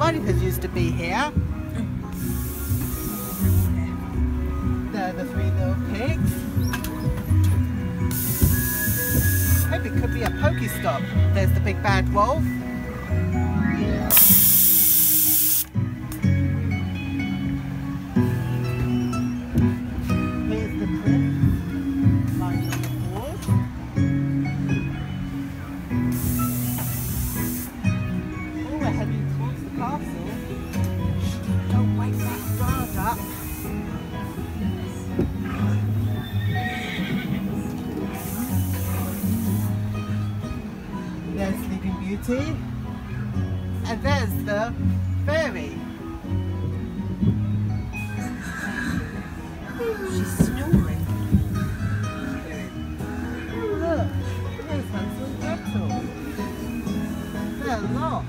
Red used to be here. There are the three little pigs. Hope it could be a Pokestop. There's the big bad wolf. Sleeping Beauty. And there's the fairy. She's snoring. Look, there's Hansel and Gretel. They're lost.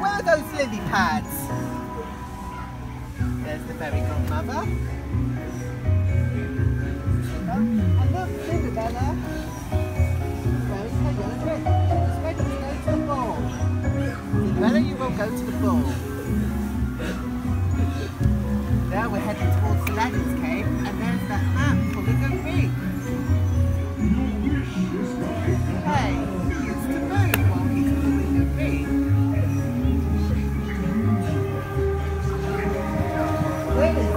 Where are those lily pads? There's the fairy godmother. Oh, and look, Cinderella. Wearing her yellow dress. She's ready to go to the ball. Cinderella, you will go to the ball. We're inside the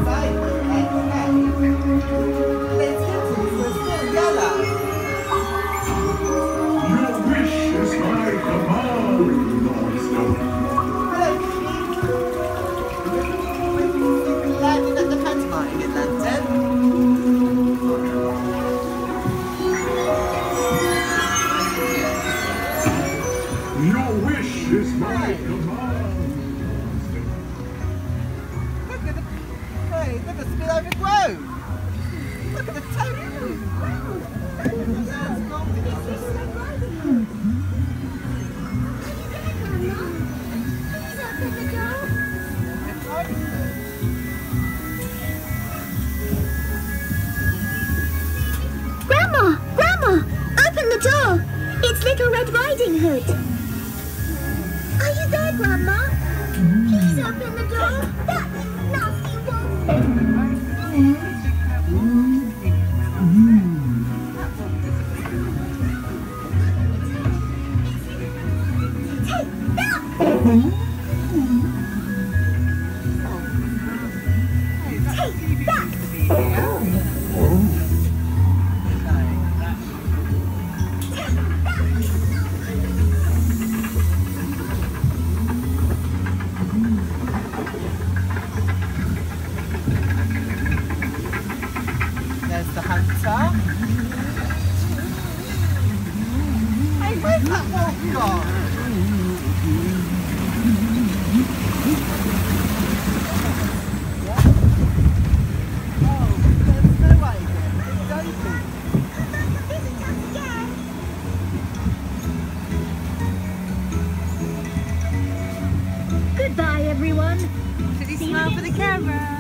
grove. Look at the toad. Grandma! Grandma! Open the door! It's Little Red Riding Hood! Are you there, Grandma? Please open the door! That nasty wolf! There's the hunter. Hey, where's that wolf gone? Oh, there's no way there. It's open. Goodbye, everyone. Did he smile for the camera?